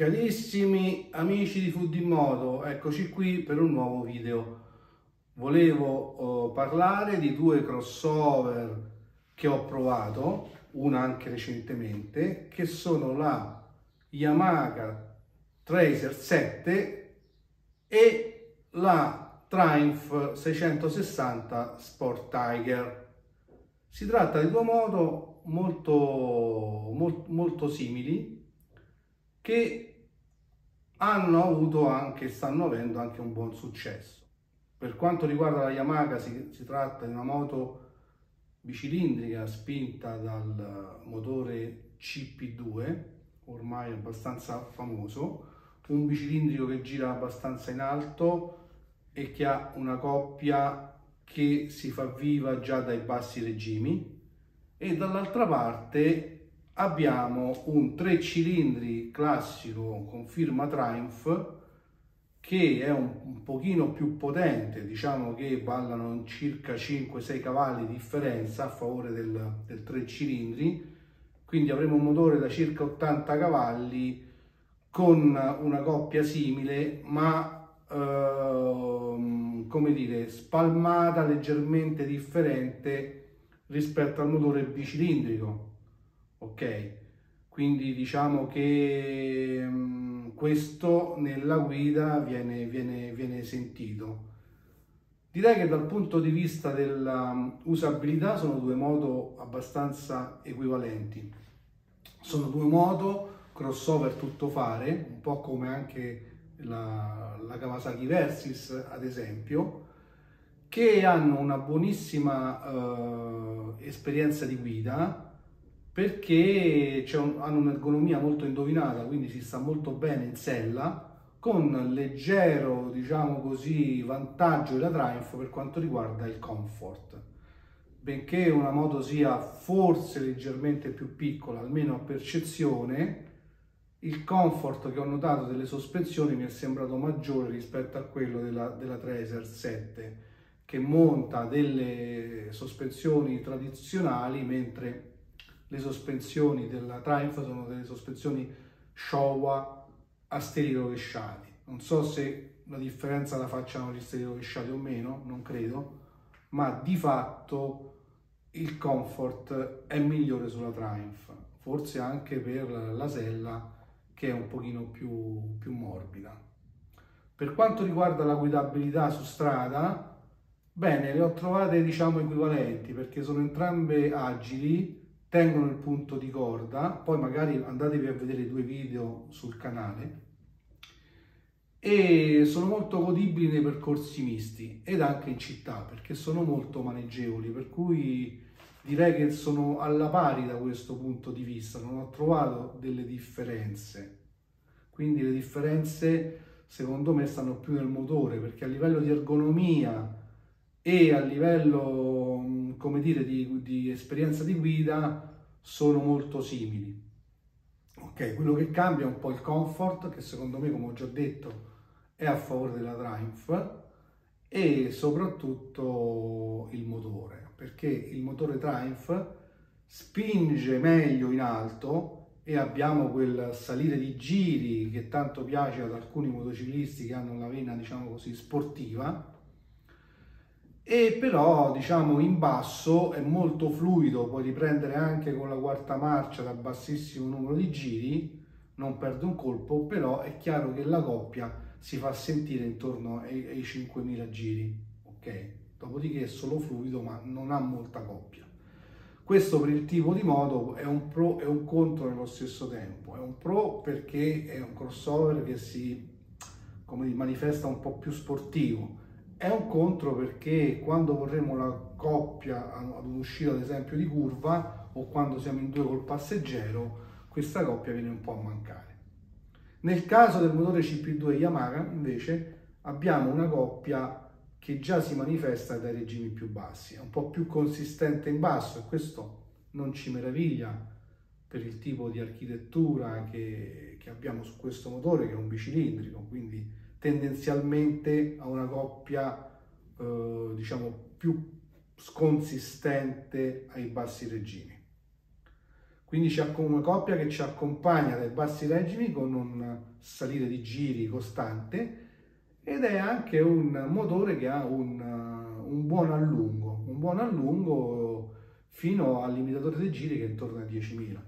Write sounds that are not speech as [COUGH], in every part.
Carissimi amici di Food in Moto, eccoci qui per un nuovo video. Volevo oh, parlare di due crossover che ho provato, una anche recentemente, che sono la Yamaha Tracer 7 e la Triumph 660 Sport Tiger. Si tratta di due moto molto, molto, molto simili che hanno avuto anche, stanno avendo anche un buon successo. Per quanto riguarda la Yamaha si, si tratta di una moto bicilindrica spinta dal motore CP2, ormai abbastanza famoso, un bicilindrico che gira abbastanza in alto e che ha una coppia che si fa viva già dai bassi regimi e dall'altra parte abbiamo un 3 cilindri classico con firma Triumph che è un, un pochino più potente, diciamo che ballano circa 5-6 cavalli di differenza a favore del, del 3 cilindri, quindi avremo un motore da circa 80 cavalli con una coppia simile ma ehm, come dire spalmata leggermente differente rispetto al motore bicilindrico ok? Quindi diciamo che mh, questo nella guida viene, viene, viene sentito. Direi che dal punto di vista dell'usabilità sono due moto abbastanza equivalenti. Sono due moto crossover tuttofare, un po' come anche la, la Kawasaki Versys ad esempio, che hanno una buonissima uh, esperienza di guida, perché un, hanno un'ergonomia molto indovinata, quindi si sta molto bene in sella, con leggero, diciamo così, vantaggio della Triumph per quanto riguarda il comfort. Benché una moto sia forse leggermente più piccola, almeno a percezione, il comfort che ho notato delle sospensioni mi è sembrato maggiore rispetto a quello della, della Tracer 7, che monta delle sospensioni tradizionali, mentre le sospensioni della Triumph sono delle sospensioni Showa a steli rovesciati. Non so se la differenza la facciano gli steli rovesciati o meno, non credo, ma di fatto il comfort è migliore sulla Triumph, forse anche per la sella che è un pochino più, più morbida. Per quanto riguarda la guidabilità su strada, bene, le ho trovate diciamo equivalenti perché sono entrambe agili, tengono il punto di corda, poi magari andatevi a vedere due video sul canale, e sono molto godibili nei percorsi misti ed anche in città perché sono molto maneggevoli, per cui direi che sono alla pari da questo punto di vista, non ho trovato delle differenze. Quindi le differenze secondo me stanno più nel motore perché a livello di ergonomia e a livello come dire, di, di esperienza di guida sono molto simili. Ok, quello che cambia è un po' il comfort, che secondo me, come ho già detto, è a favore della Triumph, e soprattutto il motore, perché il motore Triumph spinge meglio in alto e abbiamo quel salire di giri che tanto piace ad alcuni motociclisti che hanno la vena, diciamo così, sportiva, e però diciamo in basso è molto fluido, puoi riprendere anche con la quarta marcia da bassissimo numero di giri, non perde un colpo, però è chiaro che la coppia si fa sentire intorno ai, ai 5000 giri, ok? Dopodiché è solo fluido ma non ha molta coppia. Questo per il tipo di moto è un pro e un contro nello stesso tempo. È un pro perché è un crossover che si come manifesta un po' più sportivo, è un contro perché quando vorremmo la coppia ad un'uscita ad esempio di curva o quando siamo in due col passeggero, questa coppia viene un po' a mancare. Nel caso del motore CP2 Yamaha invece abbiamo una coppia che già si manifesta dai regimi più bassi, è un po' più consistente in basso e questo non ci meraviglia per il tipo di architettura che, che abbiamo su questo motore che è un bicilindrico, quindi tendenzialmente a una coppia eh, diciamo più consistente ai bassi regimi. quindi c'è una coppia che ci accompagna dai bassi regimi con un salire di giri costante ed è anche un motore che ha un, un buon allungo, un buon allungo fino al limitatore dei giri che è intorno a 10.000.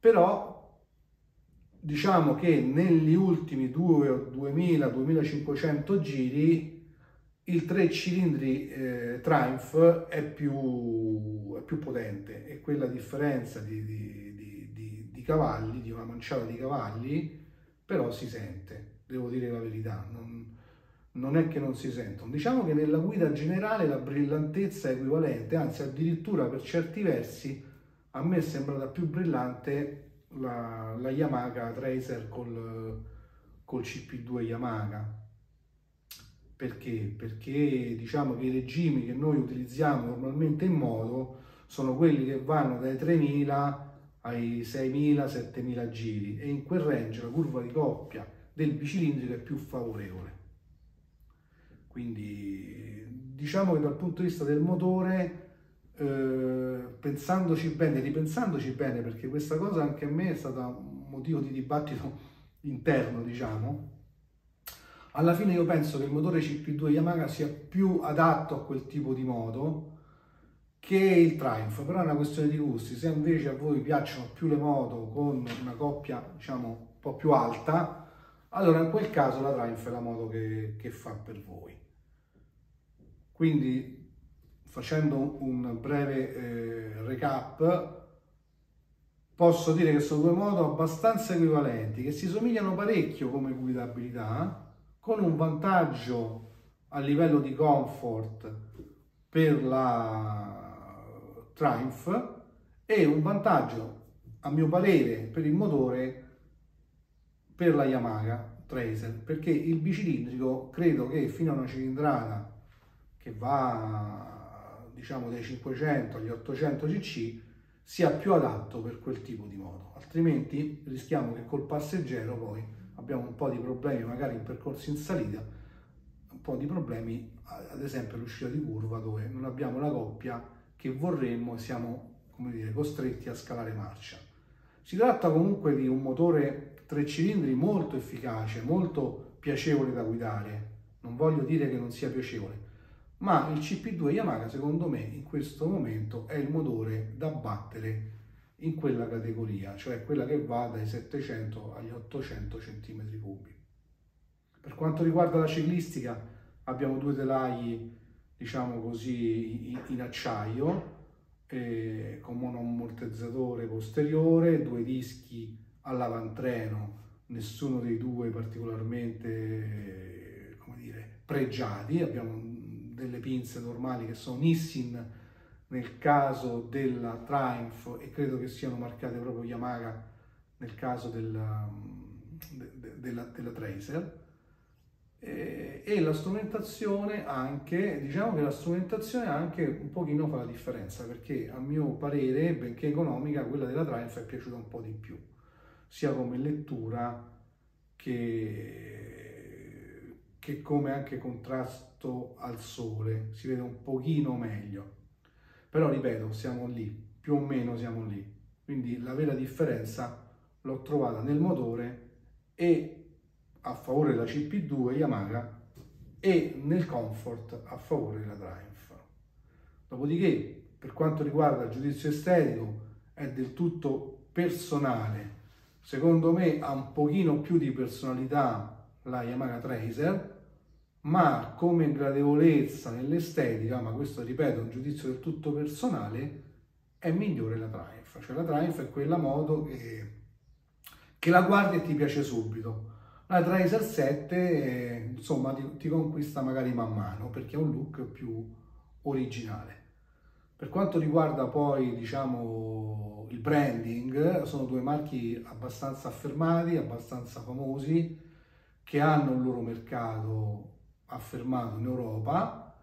Però diciamo che negli ultimi 2000-2500 giri il 3 cilindri eh, Triumph è più, è più, potente e quella differenza di, di, di, di, cavalli, di una manciata di cavalli, però si sente, devo dire la verità, non, non è che non si sentono. Diciamo che nella guida generale la brillantezza è equivalente, anzi addirittura per certi versi a me è sembrata più brillante la, la Yamaha Tracer col, col CP2 Yamaha perché? Perché diciamo che i regimi che noi utilizziamo normalmente in moto sono quelli che vanno dai 3000 ai 6000, 7000 giri e in quel range la curva di coppia del bicilindrico è più favorevole. Quindi diciamo che dal punto di vista del motore, eh, pensandoci bene, ripensandoci bene, perché questa cosa anche a me è stata un motivo di dibattito [LAUGHS] interno, diciamo, alla fine io penso che il motore CP2 Yamaha sia più adatto a quel tipo di moto che il Triumph, però è una questione di gusti. Se invece a voi piacciono più le moto con una coppia, diciamo, un po' più alta, allora in quel caso la Triumph è la moto che, che fa per voi. Quindi, facendo un breve eh, recap, posso dire che sono due moto abbastanza equivalenti, che si somigliano parecchio come guidabilità, con un vantaggio a livello di comfort per la Triumph e un vantaggio a mio parere per il motore per la Yamaha Tracer perché il bicilindrico credo che fino a una cilindrata che va diciamo dai 500 agli 800 cc sia più adatto per quel tipo di moto altrimenti rischiamo che col passeggero poi abbiamo un po' di problemi magari in percorsi in salita, un po' di problemi ad esempio all'uscita di curva dove non abbiamo la coppia che vorremmo e siamo come dire, costretti a scalare marcia. Si tratta comunque di un motore tre cilindri molto efficace, molto piacevole da guidare, non voglio dire che non sia piacevole, ma il CP2 Yamaha secondo me in questo momento è il motore da battere in quella categoria, cioè quella che va dai 700 agli 800 cm3. Per quanto riguarda la ciclistica abbiamo due telai, diciamo così, in acciaio, eh, con monoammortizzatore posteriore, due dischi all'avantreno, nessuno dei due particolarmente, come dire, pregiati, abbiamo delle pinze normali che sono Nissin nel caso della Triumph e credo che siano marcate proprio Yamaha nel caso della, de, della, della Tracer. E, e, la strumentazione anche, diciamo che la strumentazione anche un pochino fa la differenza perché a mio parere, benché economica, quella della Triumph è piaciuta un po' di più sia come lettura che, che come anche contrasto al sole, si vede un pochino meglio. Però ripeto, siamo lì, più o meno siamo lì. Quindi la vera differenza l'ho trovata nel motore e a favore della CP2 Yamaha e nel comfort a favore della Triumph. Dopodiché, per quanto riguarda il giudizio estetico, è del tutto personale. Secondo me ha un pochino più di personalità la Yamaha Tracer, ma come gradevolezza nell'estetica, ma questo ripeto è un giudizio del tutto personale, è migliore la Triumph. Cioè la Triumph è quella moto che, che la guardi e ti piace subito. La Tracer 7 eh, insomma ti, ti, conquista magari man mano perché ha un look più originale. Per quanto riguarda poi diciamo il branding, sono due marchi abbastanza affermati, abbastanza famosi, che hanno il loro mercato affermato in Europa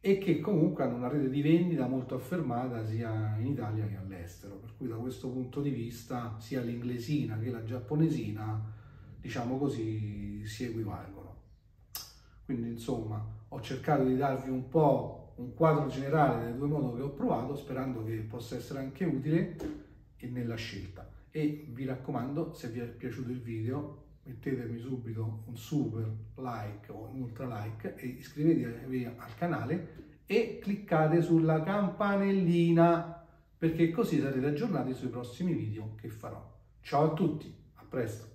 e che comunque hanno una rete di vendita molto affermata sia in Italia che all'estero, per cui da questo punto di vista sia l'inglesina che la giapponesina, diciamo così, si equivalgono. Quindi insomma ho cercato di darvi un po' un quadro generale delle due moto che ho provato, sperando che possa essere anche utile nella scelta. E vi raccomando, se vi è piaciuto il video, mettetemi subito un super like o un ultra like e iscrivetevi al canale e cliccate sulla campanellina perché così sarete aggiornati sui prossimi video che farò. Ciao a tutti, a presto!